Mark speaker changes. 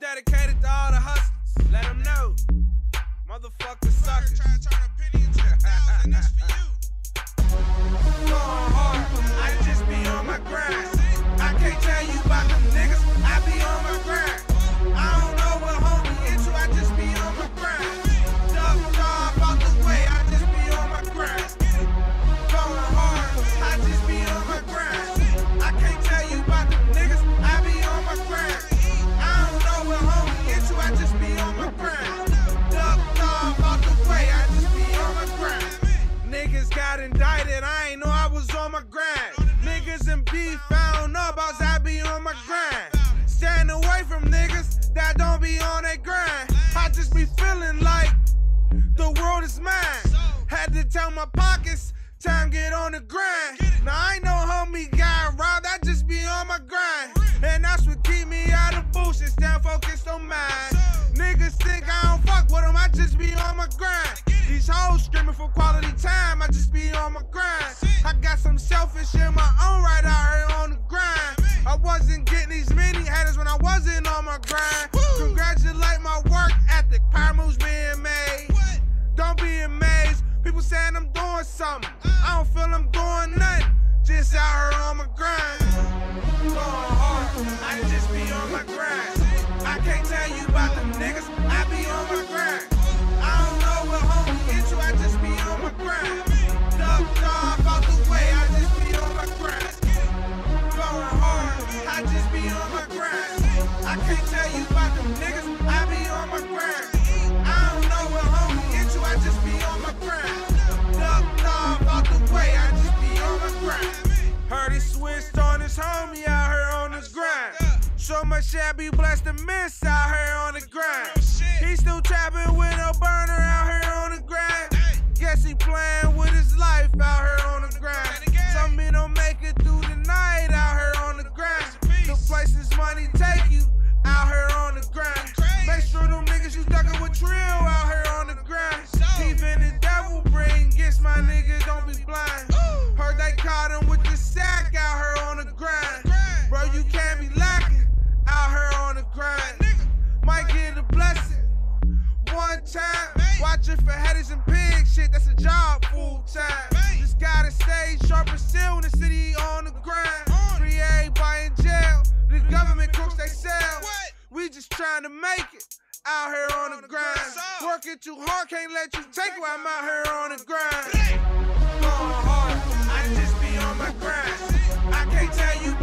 Speaker 1: This dedicated to all the hustlers. Let them know. Motherfuckers suckers.
Speaker 2: Try to turn a penny into a thousand. This for you.
Speaker 1: Going hard. I just be on my grind. I can't tell you about them Don't know about I be on my grind. Stand away from niggas that don't be on their grind. I just be feeling like the world is mine. Had to tell my pockets, time get on the grind. Now I ain't no homie got robbed, I just be on my grind. And that's what keep me out of bullshit, stand focused on mine. Niggas think I don't fuck with them, I just be on my grind. These hoes screaming for quality time, I just be on my grind. I got some selfish in my on my grind. Going hard, I just be on my grind. I can't tell you about them niggas, I be on my grind. Switched on his homie out here on his grind. So much shit be blessed to miss out here on the grind. He still trapping with no burner Watching and pigs, shit, that's a job full time. Just gotta stay sharp and still in the city on the grind. Free everybody in jail, the government crooks they sell. We just trying to make it. Out here on the grind. Working too hard, can't let you take it while I'm out here on the grind. Going hard, I just be on my grind. I can't tell you